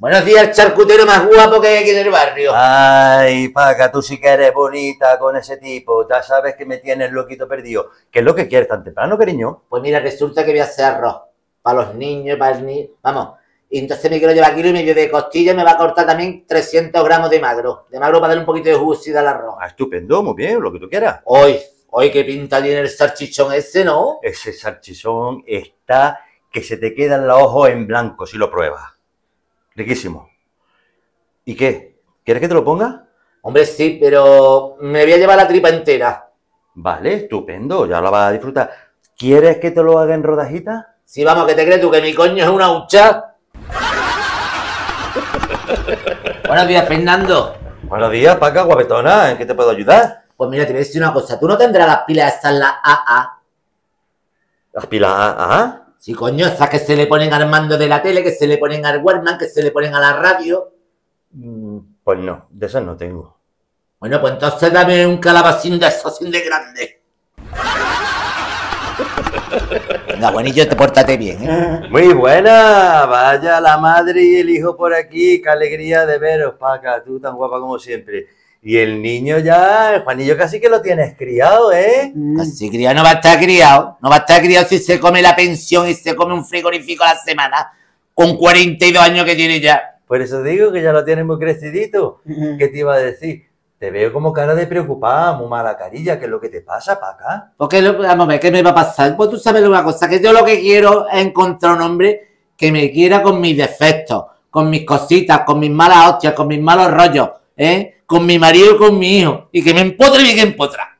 Buenos días, charcutero más guapo que hay aquí en el barrio. Ay, Paca, tú sí que eres bonita con ese tipo. Ya sabes que me tienes loquito perdido. ¿Qué es lo que quieres tan temprano, cariño? Pues mira, resulta que voy a hacer arroz. Para los niños, para el niño. Vamos. Y entonces me quiero llevar kilo y medio de costilla y me va a cortar también 300 gramos de magro. De magro para darle un poquito de jugosidad al arroz. Ah, estupendo, muy bien, lo que tú quieras. Hoy, hoy qué pinta tiene el salchichón ese, ¿no? Ese salchichón está que se te quedan los ojos en blanco si lo pruebas. Riquísimo. ¿Y qué? ¿Quieres que te lo ponga? Hombre, sí, pero me voy a llevar la tripa entera. Vale, estupendo, ya la vas a disfrutar. ¿Quieres que te lo haga en rodajitas? Sí, vamos, que te crees tú que mi coño es una hucha. Buenos días, Fernando. Buenos días, Paca, guapetona. ¿En qué te puedo ayudar? Pues mira, te voy a decir una cosa. ¿Tú no tendrás las pilas esas, las AA? Las pilas, ajá. Sí, coño, esas que se le ponen al mando de la tele, que se le ponen al Wallman, que se le ponen a la radio. Mm, Pues no, de esas no tengo. Bueno, pues entonces dame un calabacín de esos de grande. Venga, buenillo, te pórtate bien, ¿eh? Muy buena, vaya la madre y el hijo por aquí, qué alegría de veros, Paca, tú tan guapa como siempre. Y el niño ya, el Juanillo casi que lo tienes criado, ¿eh? Así criado no va a estar criado. No va a estar criado si se come la pensión y se come un frigorífico a la semana. Con 42 años que tiene ya. Por eso digo que ya lo tienes muy crecidito. ¿Qué te iba a decir? Te veo como cara de preocupada, muy mala carilla, ¿qué es lo que te pasa, Paca? Porque, lo- vamos a ver, ¿qué me va a pasar? Pues tú sabes una cosa, que yo lo que quiero es encontrar un hombre que me quiera con mis defectos, con mis cositas, con mis malas hostias, con mis malos rollos, ¿eh? Con mi marido y con mi hijo. Y que me empotre bien que empotra.